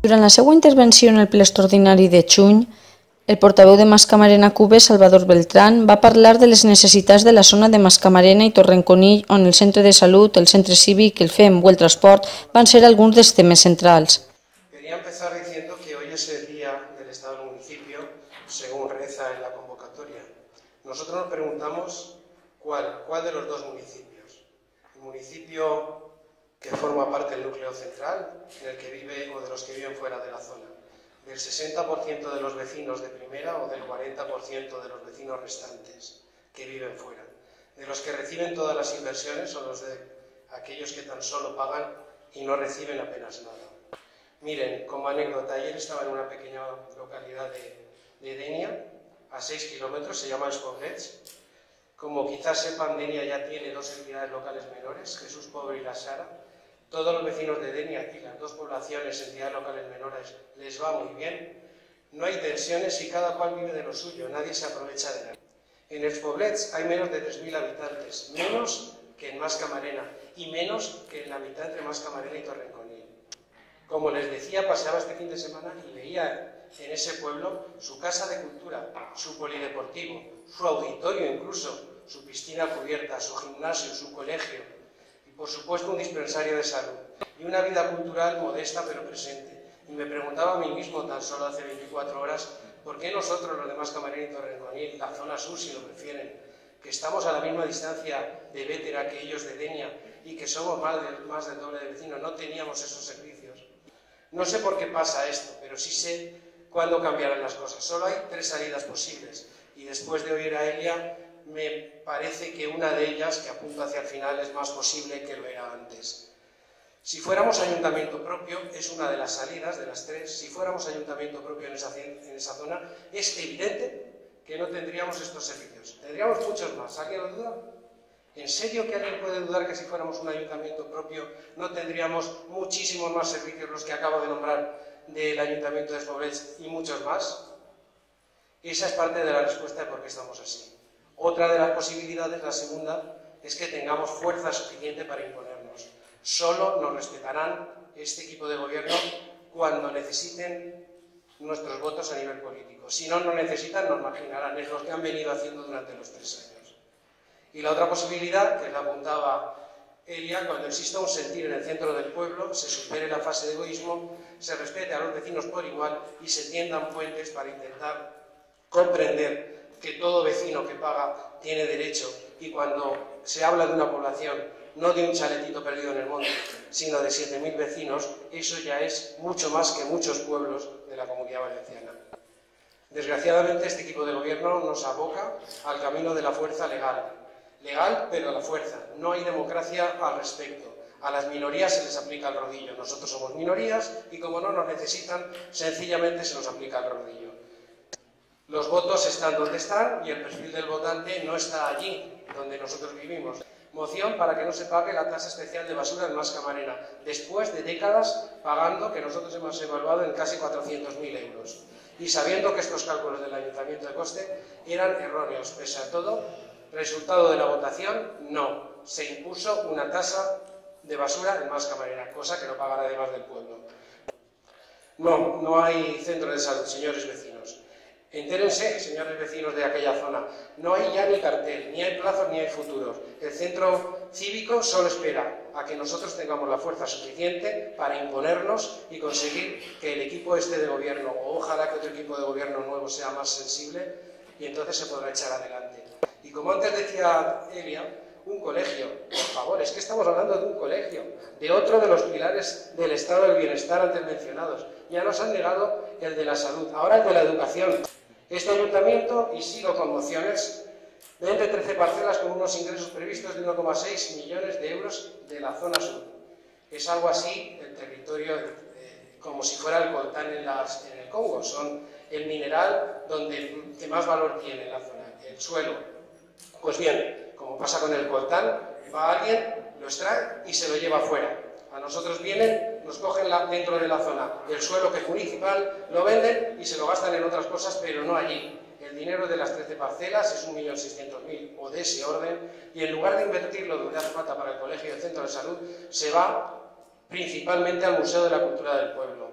Durant la seva intervenció en el ple extraordinari de juny, el portaveu de Mascamarena Cube, Salvador Beltrán, va parlar de les necessitats de la zona de Mascamarena i Torrenconill, on el centre de salut, el centre cívic, el FEM o el transport van ser alguns dels temes centrals. Quería empezar diciendo que hoy es el día del Estado del Municipio, según reza en la convocatoria. Nosotros nos preguntamos cuál, cuál de los dos municipios. El municipio que forma parte del núcleo central, en el que vive o de los que viven fuera de la zona, del 60% de los vecinos de primera o del 40% de los vecinos restantes que viven fuera, de los que reciben todas las inversiones o los de aquellos que tan solo pagan y no reciben apenas nada. Miren, como anécdota, ayer estaba en una pequeña localidad de, de Denia, a 6 kilómetros, se llama Escoblets. Como quizás sepan, Denia ya tiene dos entidades locales menores, Jesús Pobre y La Sara, todos los vecinos de Denia y las dos poblaciones, entidades locales menores, les va muy bien. No hay tensiones y cada cual vive de lo suyo, nadie se aprovecha de nada. En el Poblets hay menos de 3.000 habitantes, menos que en Mascamarena y menos que en la mitad entre Mascamarena y Torrenconill. Como les decía, paseaba este fin de semana y veía en ese pueblo su casa de cultura, su polideportivo, su auditorio incluso, su piscina cubierta, su gimnasio, su colegio, por supuesto un dispensario de salud y una vida cultural modesta pero presente. Y me preguntaba a mí mismo tan solo hace 24 horas por qué nosotros, los demás Camarín y la zona sur si lo prefieren, que estamos a la misma distancia de Vétera que ellos de Denia y que somos más, de, más del doble de vecinos, no teníamos esos servicios. No sé por qué pasa esto, pero sí sé cuándo cambiarán las cosas. Solo hay tres salidas posibles y después de oír a Elia me parece que una de ellas, que apunta hacia el final, es más posible que lo era antes. Si fuéramos ayuntamiento propio, es una de las salidas de las tres, si fuéramos ayuntamiento propio en esa, zona, es evidente que no tendríamos estos servicios. Tendríamos muchos más. ¿Alguien lo duda? ¿En serio que alguien puede dudar que si fuéramos un ayuntamiento propio no tendríamos muchísimos más servicios, los que acabo de nombrar, del ayuntamiento de Espobrels y muchos más? Esa es parte de la respuesta de por qué estamos así. Otra de las posibilidades, la segunda, es que tengamos fuerza suficiente para imponernos. Solo nos respetarán este equipo de gobierno cuando necesiten nuestros votos a nivel político. Si no nos necesitan, nos marginarán. Es lo que han venido haciendo durante los tres años. Y la otra posibilidad, que la apuntaba Elia, cuando exista un sentir en el centro del pueblo, se supere la fase de egoísmo, se respete a los vecinos por igual y se tiendan puentes para intentar comprender que todo vecino que paga tiene derecho y cuando se habla de una población, no de un chaletito perdido en el monte, sino de 7.000 vecinos, eso ya es mucho más que muchos pueblos de la comunidad valenciana. Desgraciadamente este equipo de gobierno nos aboca al camino de la fuerza legal. Legal, pero la fuerza. No hay democracia al respecto. A las minorías se les aplica el rodillo. Nosotros somos minorías y como no nos necesitan, sencillamente se nos aplica el rodillo. Los votos están donde están y el perfil del votante no está allí, donde nosotros vivimos. Moción para que no se pague la tasa especial de basura en Más Camarena, después de décadas pagando, que nosotros hemos evaluado en casi 400.000 euros. Y sabiendo que estos cálculos del Ayuntamiento de Coste eran erróneos, pese a todo, resultado de la votación, no. Se impuso una tasa de basura en Más Camarena, cosa que no pagará además del pueblo. No, no hay centro de salud, señores vecinos. Entérense, señores vecinos de aquella zona, no hay ya ni cartel, ni hay plazos, ni hay futuros. El centro cívico solo espera a que nosotros tengamos la fuerza suficiente para imponernos y conseguir que el equipo este de gobierno, o ojalá que otro equipo de gobierno nuevo sea más sensible, y entonces se podrá echar adelante. Y como antes decía Elia, un colegio, por favor, es que estamos hablando de un colegio, de otro de los pilares del estado del bienestar antes mencionados. Ya nos han negado el de la salud, ahora el de la educación. Este ayuntamiento, y sigo con mociones, vende 13 parcelas con unos ingresos previstos de 1,6 millones de euros de la zona sur. Es algo así el territorio, eh, como si fuera el coltán en, en, el Congo. Son el mineral donde, que más valor tiene en la zona, el suelo. Pues bien, como pasa con el coltán, va alguien, lo extrae y se lo lleva afuera. A nosotros vienen, nos cogen la, dentro de la zona el suelo que es municipal, lo venden y se lo gastan en otras cosas, pero no allí. El dinero de las 13 parcelas es 1.600.000 o de ese orden y en lugar de invertirlo donde hace falta para el colegio y el centro de salud, se va principalmente al Museo de la Cultura del Pueblo.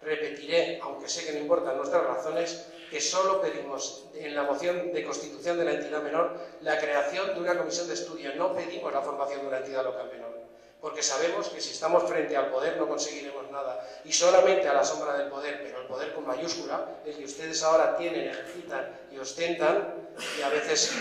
repetiré, aunque sé que no importan nuestras razones, que solo pedimos en la moción de constitución de la entidad menor la creación de una comisión de estudio, no pedimos la formación de una entidad local menor, porque sabemos que si estamos frente al poder no conseguiremos nada y solamente a la sombra del poder, pero el poder con mayúscula, el que ustedes ahora tienen, ejercitan y ostentan, y a veces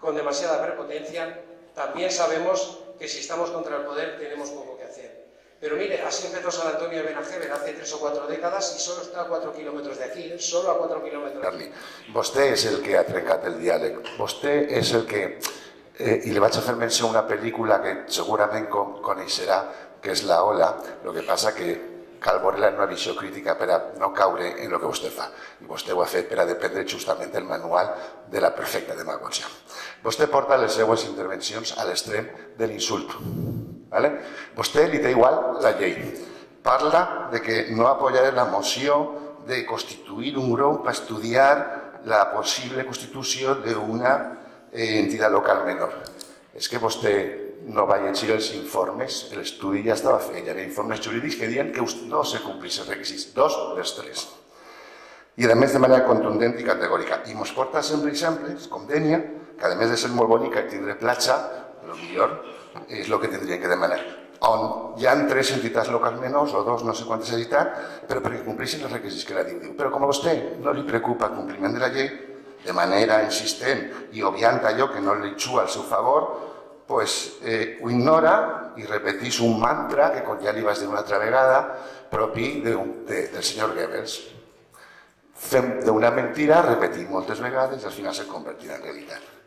con demasiada prepotencia, también sabemos que si estamos contra el poder tenemos poco que hacer. Pero mire, así empezó San Antonio de Benajever hace tres o cuatro décadas y solo está a cuatro kilómetros de aquí, ¿eh? solo a cuatro kilómetros. Carli, vostè és el que ha trencat el diàleg. Vostè és el que... Eh, I li vaig a fer menció una pel·lícula que segurament con, coneixerà, que és La Ola, el que passa que cal veure-la en una visió crítica per a no caure en el que vostè fa. I vostè ho ha fet per a dependre justament del manual de la perfecta demagogia. Vostè porta les seues intervencions a l'extrem de l'insult. ¿vale? Vostè li té igual la llei. Parla de que no apoyaré la moció de constituir un grup per estudiar la possible constitució d'una eh, entitat local menor. És que vostè no va llegir els informes, l'estudi ja estava fet, hi havia informes jurídics que diuen que no se complís els requisits, dos dels tres. I a més de manera contundent i categòrica. I mos porta sempre exemples, com que a més de ser molt bonica i tindre platja, el millor és el que tindrien que demanar on hi ha tres entitats locals menors o dos, no sé quantes editat, però perquè compleixin els requisits que la diu. Però com a vostè no li preocupa el compliment de la llei, de manera insistent i obviant allò que no li xua al seu favor, pues, eh, ignora i repetís un mantra que com ja li dir una altra vegada, propi de, de, del senyor Goebbels. Fem d'una mentira, repetir moltes vegades i al final se convertirà en realitat.